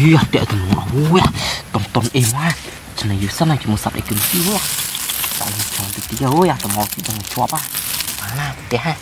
យអត់តាក់ទៅនោះអូយតុនតុនអីមកឆ្នៃយូរសិនហើយជាមួយសត្វអីគឹមទីហ៎ដល់ចាំតិចតិចអូយអាតមកទីដល់ជាប់ហ่ะបានណាផ្ទះហ่ะ